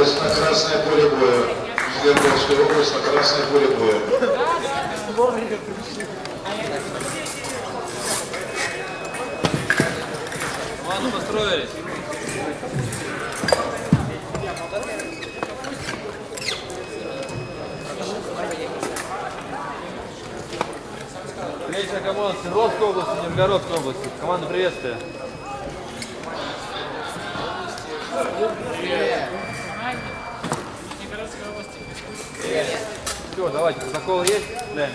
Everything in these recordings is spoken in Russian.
область на красное поле боя. Свердловская область на красное поле боя. Команду построились. Встречная команда Свердловской области, Нижегородской области. Команда приветствия. Все, давайте, протокол есть? Да.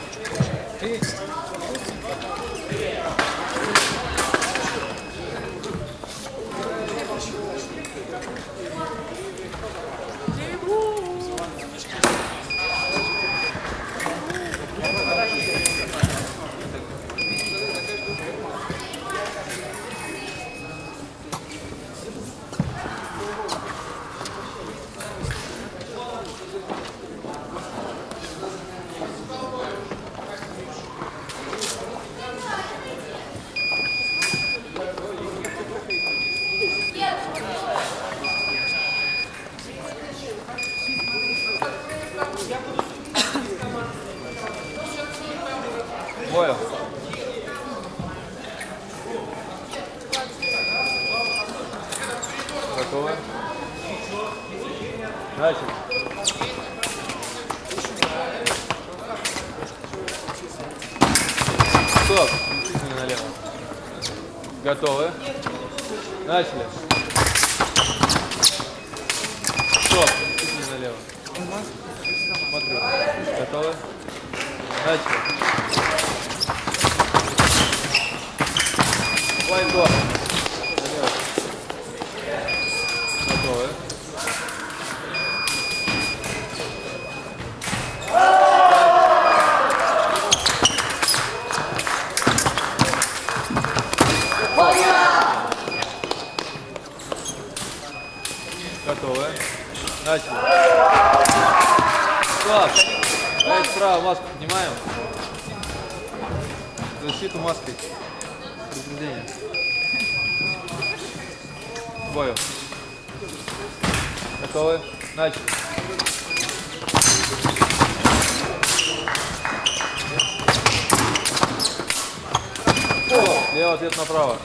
О, Лево ответ направо.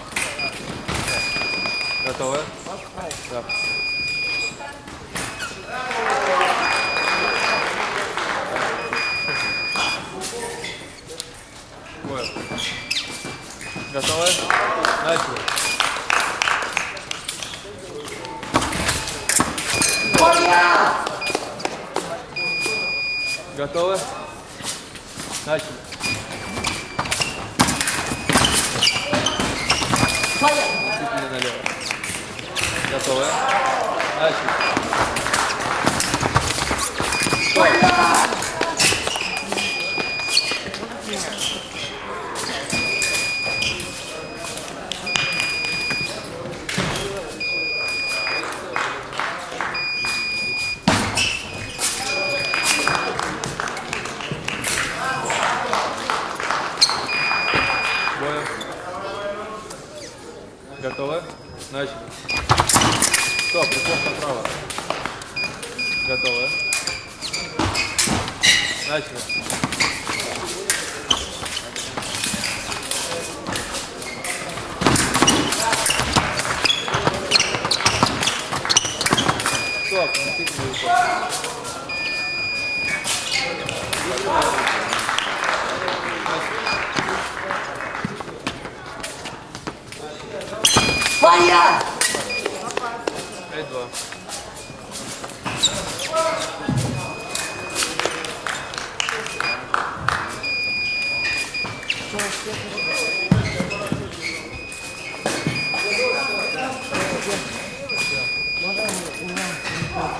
Готовы? Да. Готовы? Начали. Готовы? Начали. Чуть налево. Готовы? Начали. Стоп. bloco, não tem que ver o. Fire! Edward. Два.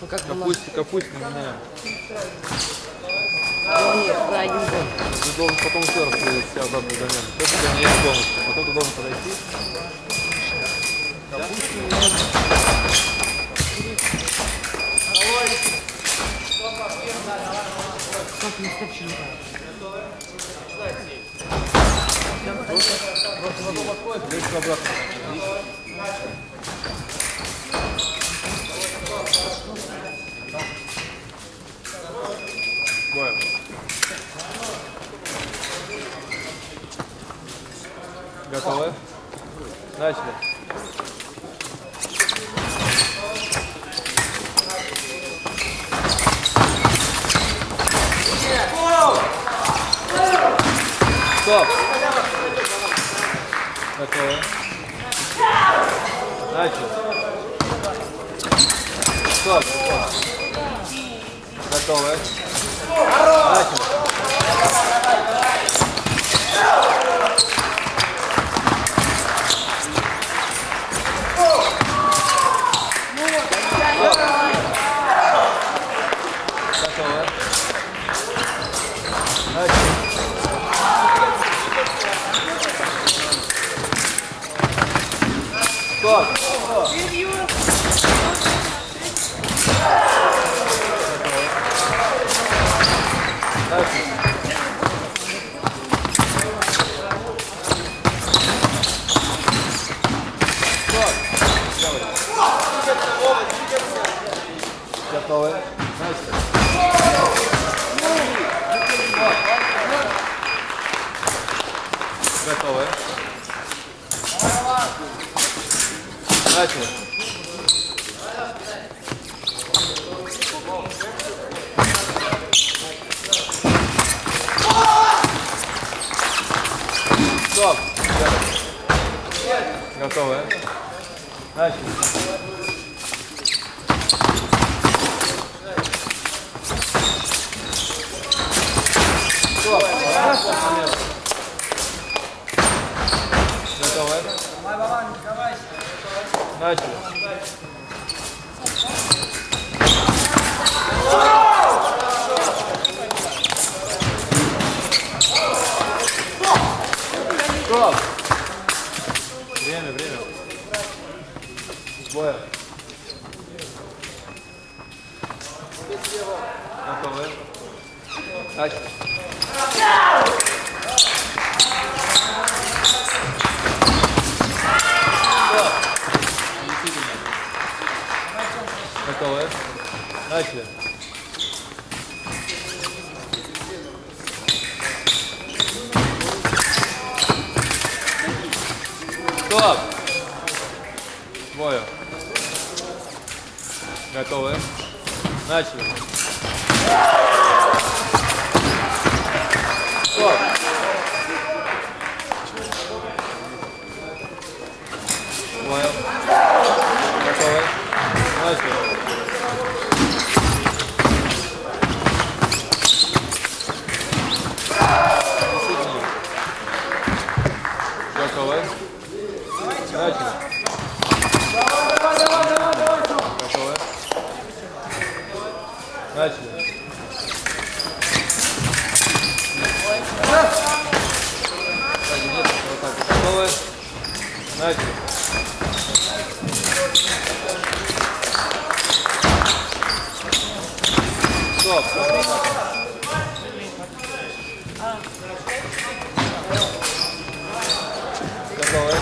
Ну как Капусти, капусти меняем. нет, за один гол. Ты должен потом еще раз привести обратно в домен. Сейчас у тебя не есть полностью. Потом ты должен подойти. Как не стопчи Дальше обратно. Стоп. Готовы? Начали. Стоп. Стоп. Готовы. Начали. Готовы. Начали. Стоп. Стоп. Дальше. Стоп. Готовы? Дальше. Готовы? Начали. Стоп. Готовы? Начали. Стоп. Готовы? Начали. Стоп! Начали. Готовы? Начали. Так, нет, вот так. Готовы? Начали. Стоп. Готовы?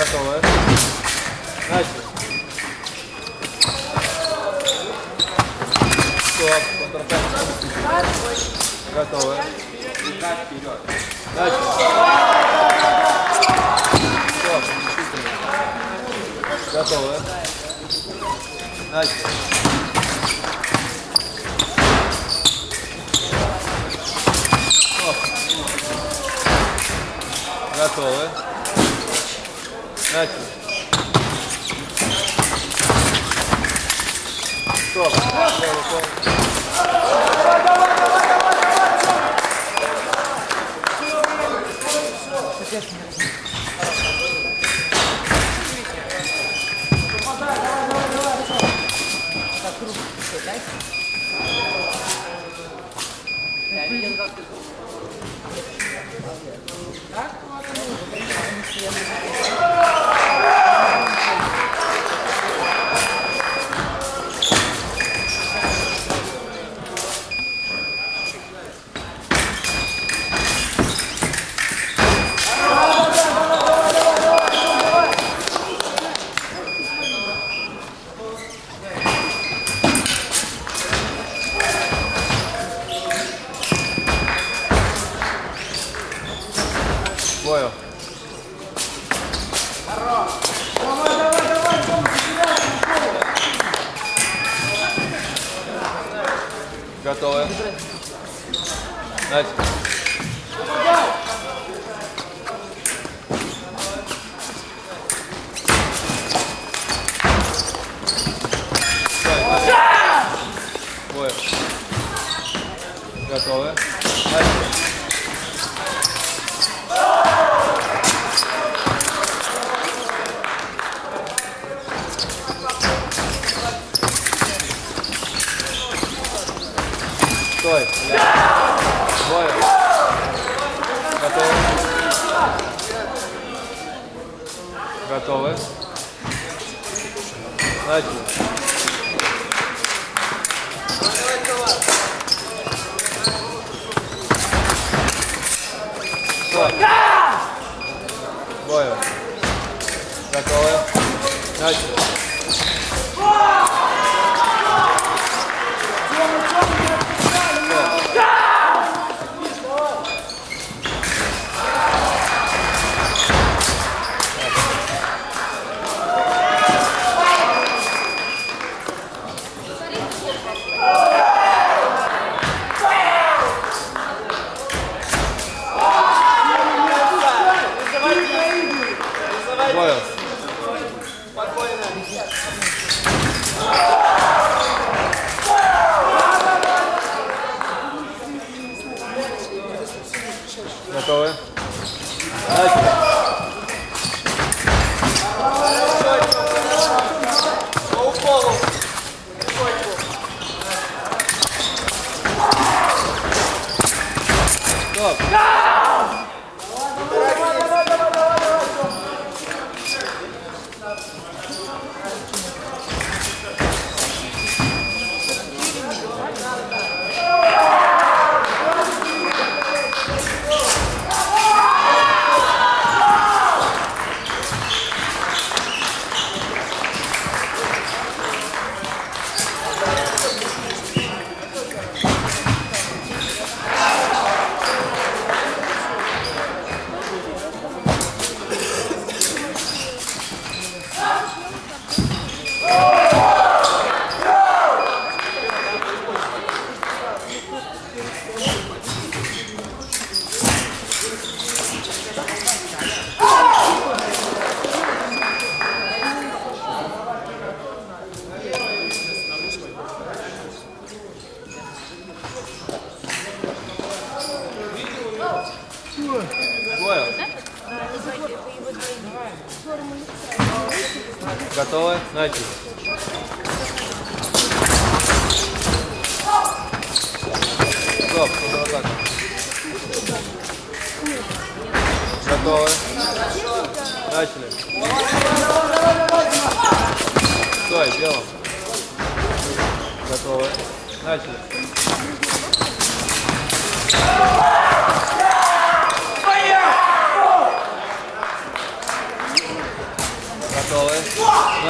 Готовы? Начали. Стоп. Контратака. Готовы? Начали. Готовы? Начали. Стоп. Готовы? Начали. Стоп. Левый Осваивай. Готовы. Готовы. Начали. Осваивай. Готовы. Начали.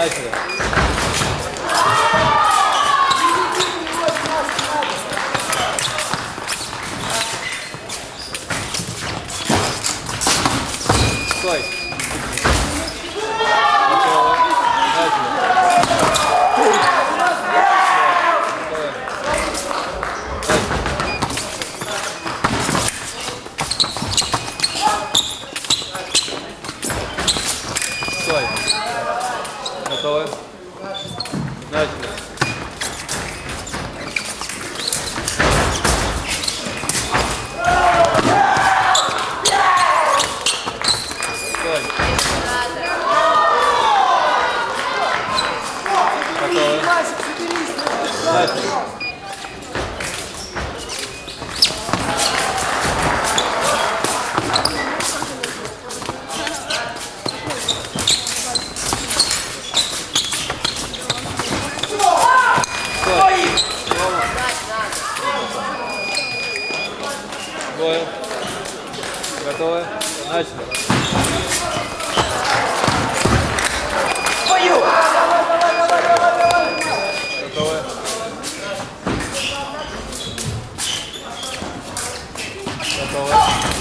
Thank you.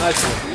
начал.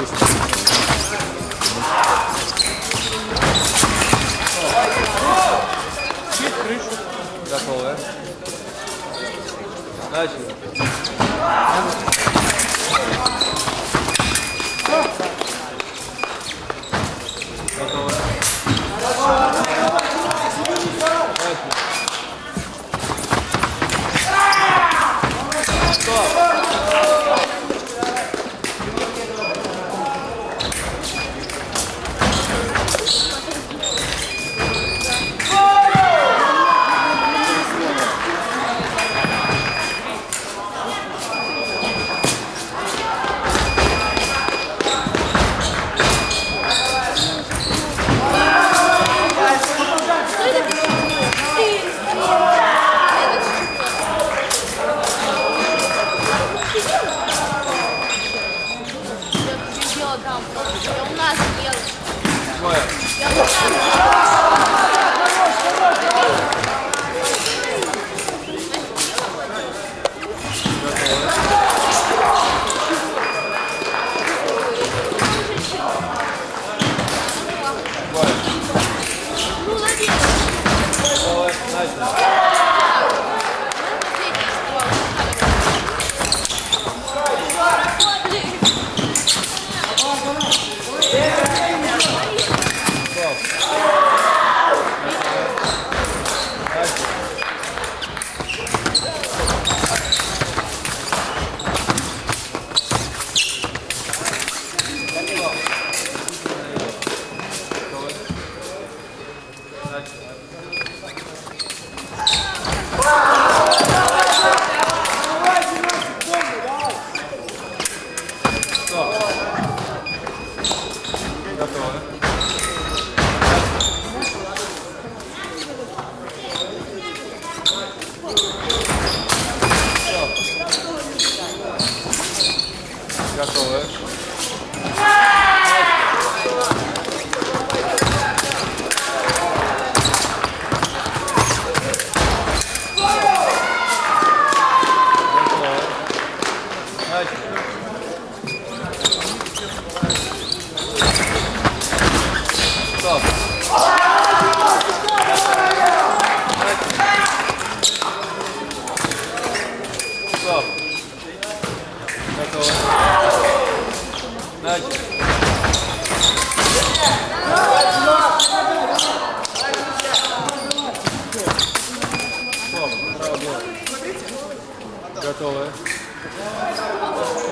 Чуть крышу. Готовы? Начали.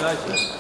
Начали.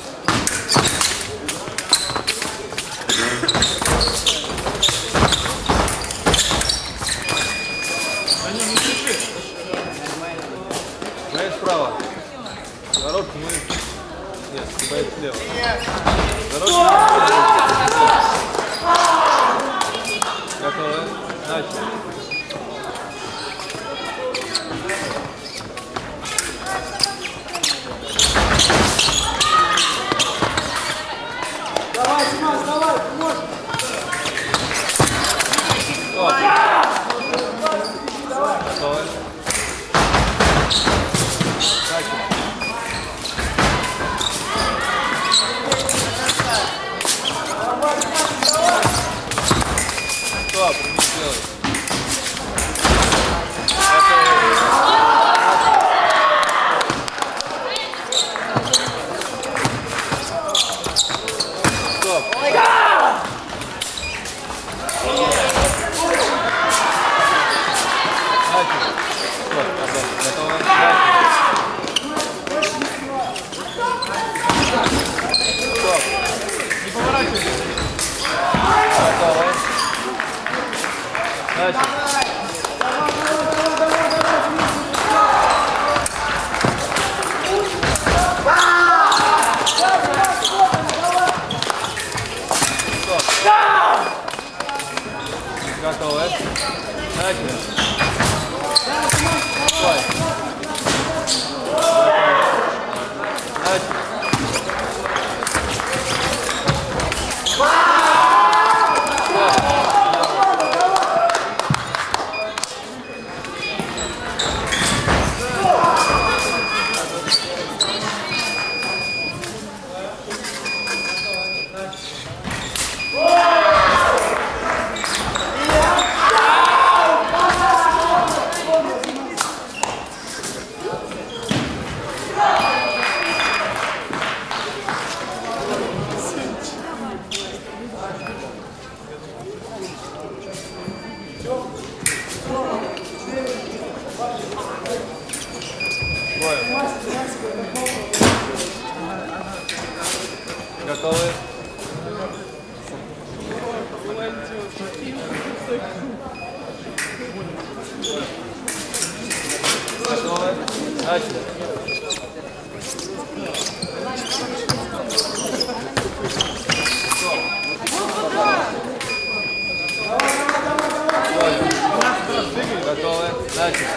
Готовы? Начали.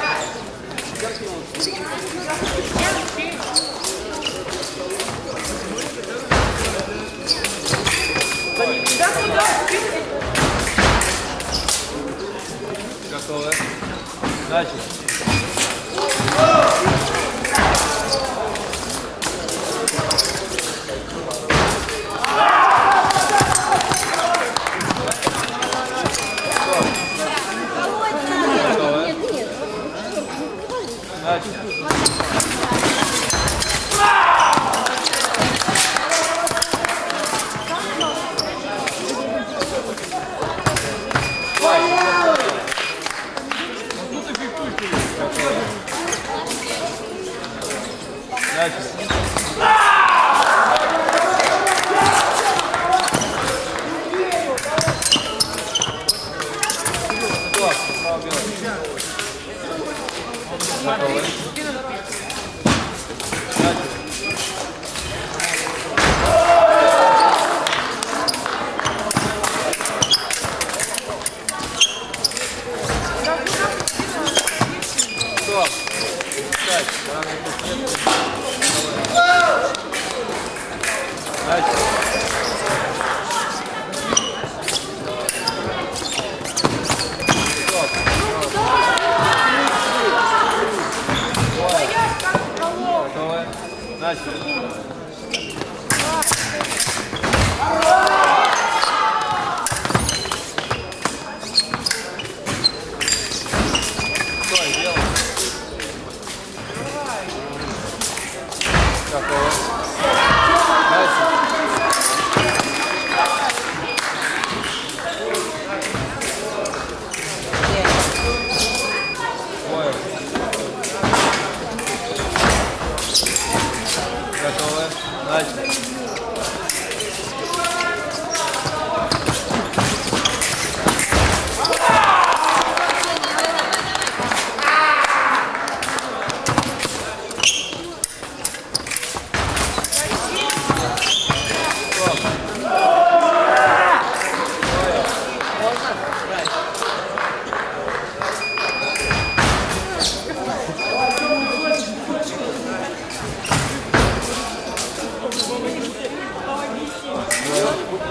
Готовы? Начали.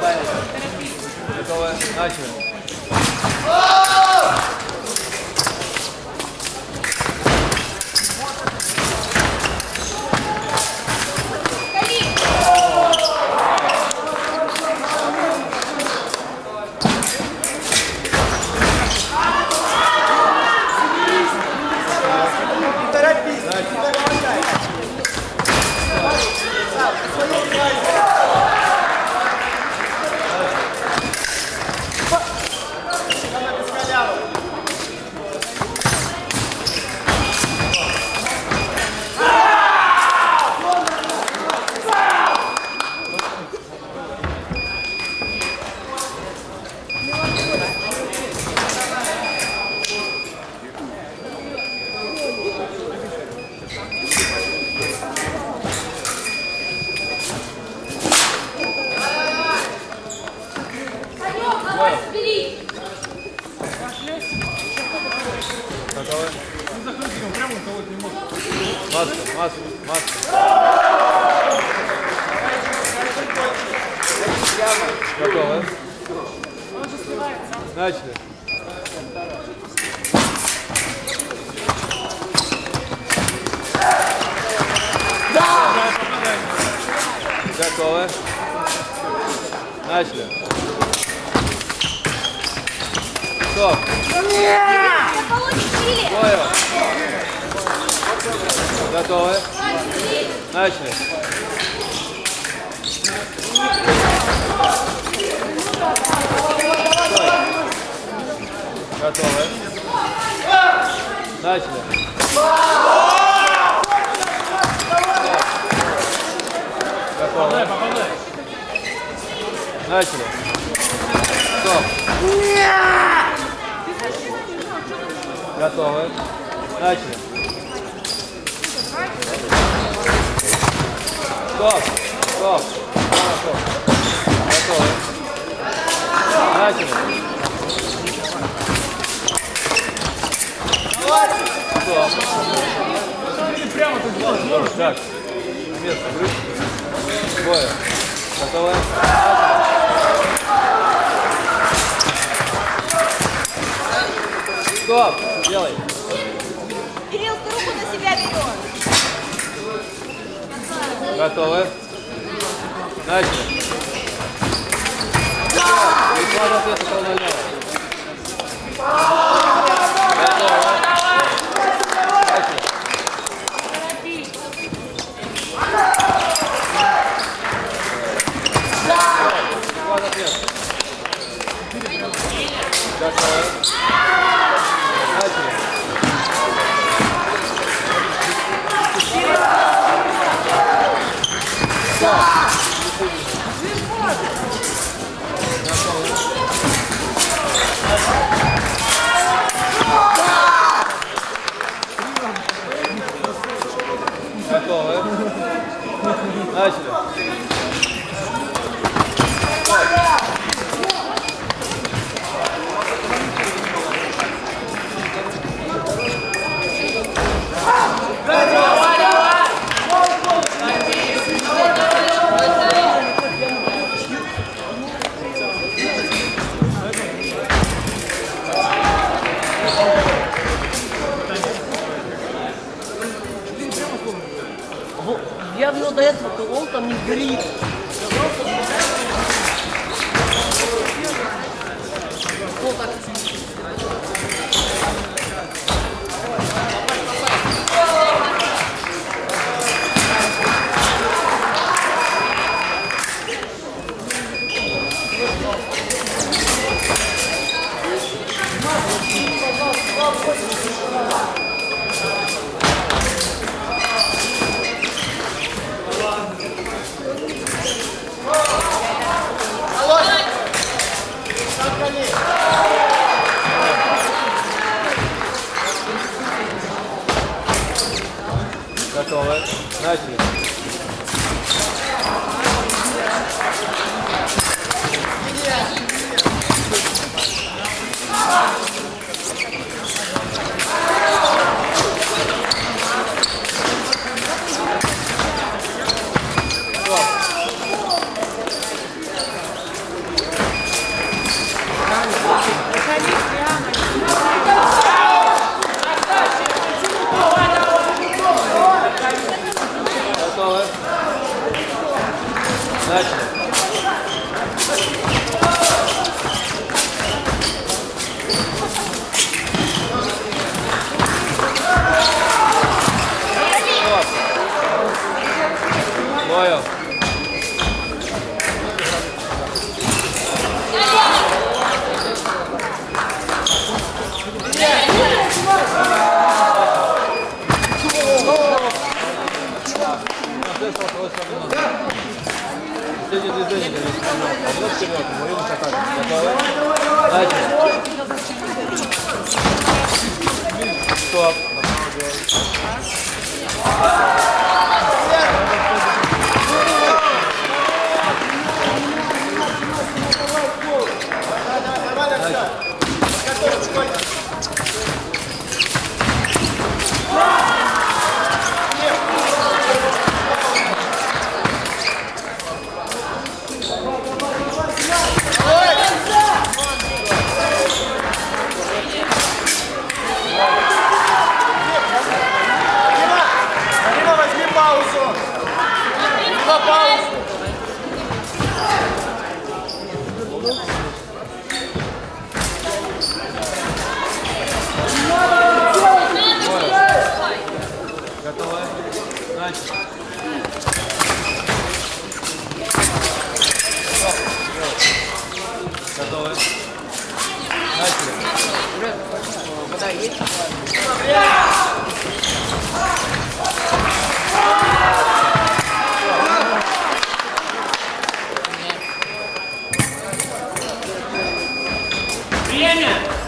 Готовы? Начали. Готовы? Маска, маска, маска. Готовы? Начали. Готовы? Начали. Стоп. Понял. Готовы? Начали. Стой. Готовы? Начали. Готовы? Начали. Стоп. Готовы? Начали. Стоп! Стоп! Стоп! Готовы? Начали. Стоп. Так. На место Двое. Готовы? Стоп! Делай. Кирилл, ты руку на себя берешь. Готовы? Начали. Прикладывай ответ направо Следует издание, вот вперед, моем шатане. Готовы? Дальше. Стоп. Стоп. Время!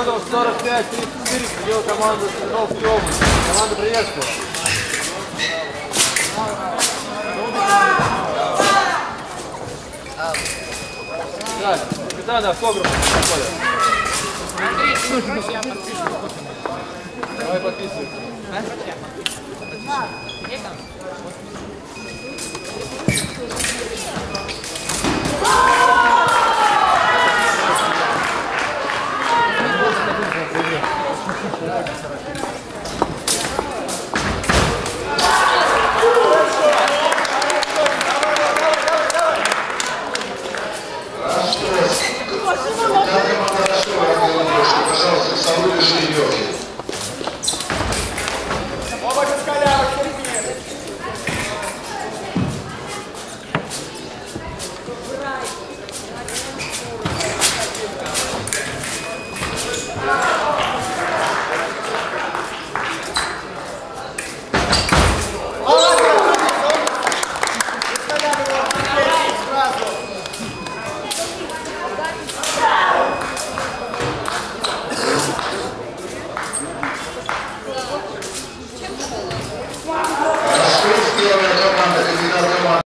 Семенов 45-34 сделал команду Семеновской области. Команда приветствует. Так, капитан автограф подходит. Андрей, ты я подпишу. Давай подписывай. А? Где там? Вот. ты живешь.